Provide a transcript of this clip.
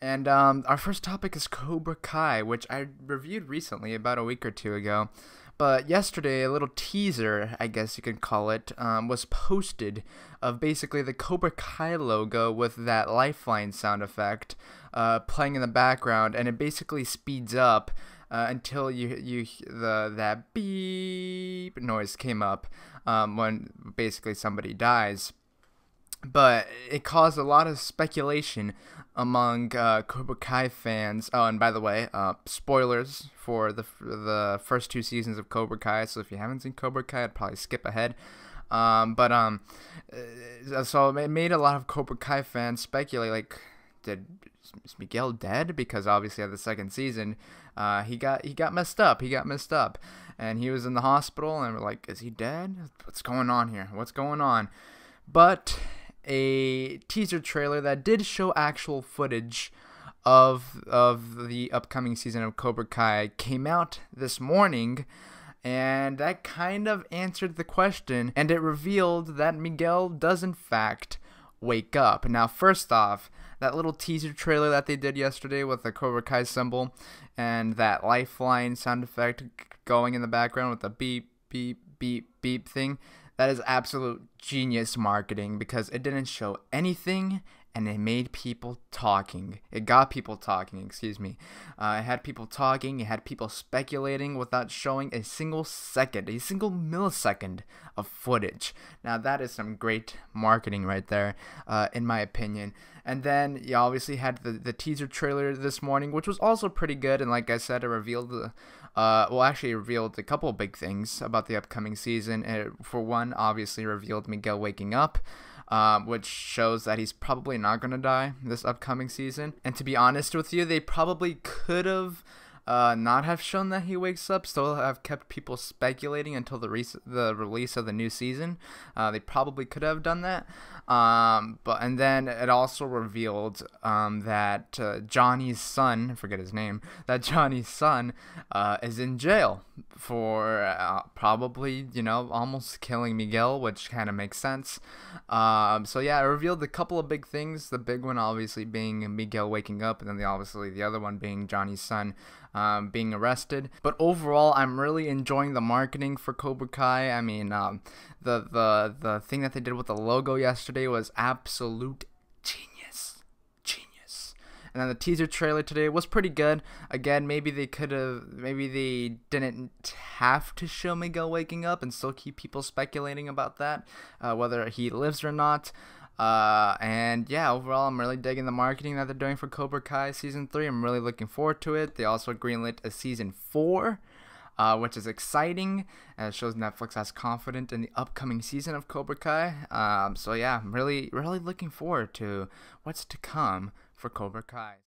And um, our first topic is Cobra Kai, which I reviewed recently, about a week or two ago. But yesterday, a little teaser, I guess you could call it, um, was posted of basically the Cobra Kai logo with that lifeline sound effect uh, playing in the background, and it basically speeds up uh, until you you the that beep noise came up um, when basically somebody dies but it caused a lot of speculation among uh, Cobra Kai fans. Oh, and by the way, uh, spoilers for the the first two seasons of Cobra Kai. So if you haven't seen Cobra Kai, I'd probably skip ahead. Um, but um, uh, so it made a lot of Cobra Kai fans speculate, like, did is Miguel dead? Because obviously at the second season, uh, he got he got messed up. He got messed up, and he was in the hospital. And we're like, is he dead? What's going on here? What's going on? But a teaser trailer that did show actual footage of of the upcoming season of Cobra Kai came out this morning and that kind of answered the question and it revealed that Miguel does in fact wake up. Now first off, that little teaser trailer that they did yesterday with the Cobra Kai symbol and that lifeline sound effect going in the background with the beep beep beep beep thing that is absolute genius marketing because it didn't show anything and it made people talking. It got people talking, excuse me. Uh, it had people talking, it had people speculating without showing a single second, a single millisecond of footage. Now, that is some great marketing right there, uh, in my opinion. And then you obviously had the, the teaser trailer this morning, which was also pretty good. And like I said, it revealed the, uh, well, actually revealed a couple big things about the upcoming season. It, for one, obviously revealed Miguel waking up um, which shows that he's probably not going to die this upcoming season. And to be honest with you, they probably could have. Uh, not have shown that he wakes up, still have kept people speculating until the re- the release of the new season. Uh, they probably could have done that, um, but and then it also revealed um, that uh, Johnny's son, I forget his name, that Johnny's son uh, is in jail for uh, probably you know almost killing Miguel, which kind of makes sense. Um, so yeah, it revealed a couple of big things. The big one obviously being Miguel waking up, and then the obviously the other one being Johnny's son um, being arrested. But overall, I'm really enjoying the marketing for Cobra Kai. I mean, um, the the the thing that they did with the logo yesterday was absolute genius, genius. And then the teaser trailer today was pretty good. Again, maybe they could have, maybe they didn't have to show Miguel waking up and still keep people speculating about that, uh, whether he lives or not. Uh, and yeah, overall, I'm really digging the marketing that they're doing for Cobra Kai season three. I'm really looking forward to it. They also greenlit a season four, uh, which is exciting and it shows Netflix has confidence in the upcoming season of Cobra Kai. Um, so yeah, I'm really, really looking forward to what's to come for Cobra Kai.